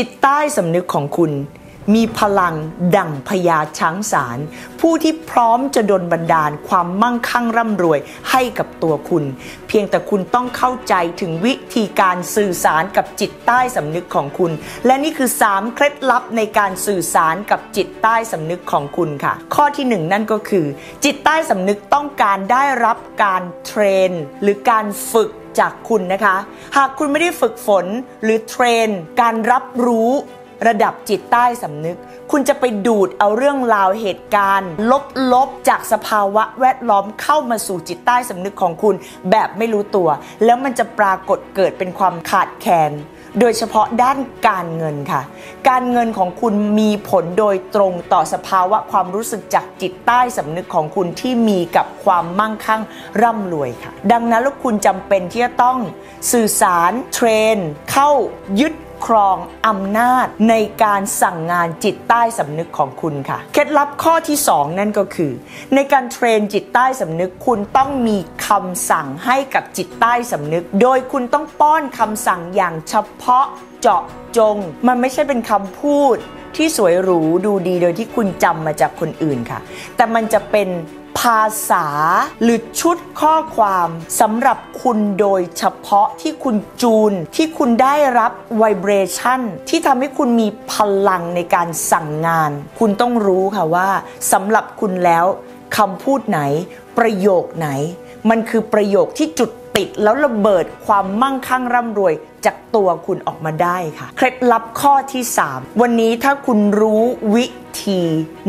จิตใต้สำนึกของคุณ มีพลังดั่งพญาช้างสาร ผู้ที่พร้อมจะดลบันดาลความมั่งคั่งร่ำรวยให้กับตัวคุณ เพียงแต่คุณต้องเข้าใจถึงวิธีการสื่อสารกับจิตใต้สำนึกของคุณ และนี่คือ 3 เคล็ดลับในการสื่อสารกับจิตใต้สำนึกของคุณค่ะ ข้อที่ 1 นั่นก็คือ จิตใต้สำนึกต้องการได้รับการเทรน หรือการฝึก จากคุณนะคะ หากคุณไม่ได้ฝึกฝนหรือเทรน การรับรู้ระดับจิตใต้สำนึก คุณจะไปดูดเอาเรื่องราวเหตุการณ์ ลบๆ จากสภาวะแวดล้อมเข้ามาสู่จิตใต้สำนึกของคุณ แบบไม่รู้ตัว แล้วมันจะปรากฏเกิดเป็นความขาดแคลน โดยเฉพาะด้านการเงินค่ะ การเงินของคุณมีผลโดยตรงต่อสภาวะความรู้สึกจากจิตใต้สำนึกของคุณที่มีกับความมั่งคั่งร่ำรวยค่ะ ดังนั้นแล้วคุณจำเป็นที่จะต้องสื่อสารเทรน เข้ายึด ครองอำนาจในการสั่งงานจิตใต้สำนึกของคุณค่ะ เคล็ดลับข้อที่ 2 นั่นก็คือ ในการเทรนจิตใต้สำนึกคุณต้องมีคำสั่งให้กับจิตใต้สำนึก โดยคุณต้องป้อนคำสั่งอย่างเฉพาะเจาะจง มันไม่ใช่เป็นคำพูดที่สวยหรูดูดีโดยที่คุณจำมาจากคนอื่นค่ะ แต่มันจะเป็น ภาษา หรือชุดข้อความสำหรับคุณโดยเฉพาะที่คุณจูน ที่คุณได้รับไวเบรชั่นที่ทำให้คุณมีพลังในการสั่งงาน คุณต้องรู้ค่ะว่าสำหรับคุณแล้วคำพูดไหนประโยคไหน มันคือประโยคที่จุดติดแล้วระเบิดความมั่งคั่งร่ำรวยจากตัวคุณออกมาได้ค่ะ เคล็ดลับข้อที่ 3 วันนี้ถ้าคุณรู้วิธี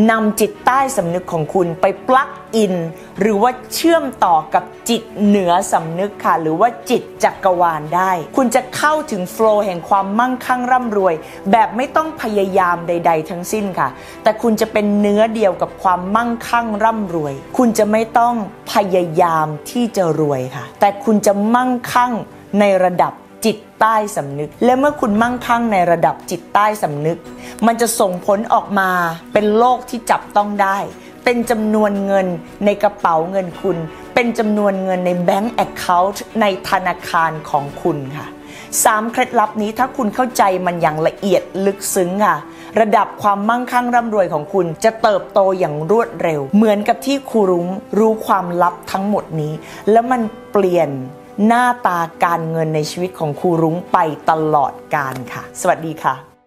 นำจิตใต้สำนึกของคุณไปปลั๊กอิน หรือว่าเชื่อมต่อกับจิตเหนือสำนึกค่ะ หรือว่าจิตจักรวาลได้ คุณจะเข้าถึงโฟล์แห่งความมั่งคั่งร่ำรวย แบบไม่ต้องพยายามใด ๆ ทั้งสิ้นค่ะ แต่คุณจะเป็นเนื้อเดียวกับความมั่งคั่งร่ำรวย คุณจะไม่ต้องพยายามที่จะรวยค่ะ แต่คุณจะมั่งคั่งในระดับจิตใต้สำนึก และเมื่อคุณมั่งคั่งในระดับจิตใต้สำนึก มันจะส่งผลออกมาเป็นโลกที่จับต้องได้ เป็นจำนวนเงินในกระเป๋าเงินคุณ เป็นจำนวนเงินใน bank account ในธนาคารของคุณค่ะสามเคล็ดลับนี้ถ้าคุณเข้าใจมันอย่างละเอียดลึกซึ้งค่ะ ระดับความมั่งคั่งร่ำรวยของคุณจะเติบโตอย่างรวดเร็ว เหมือนกับที่ครูรุ้งรู้ความลับทั้งหมดนี้ แล้วมันเปลี่ยนหน้าตาการเงินในชีวิตของครูรุ้งไปตลอดการค่ะ สวัสดีค่ะ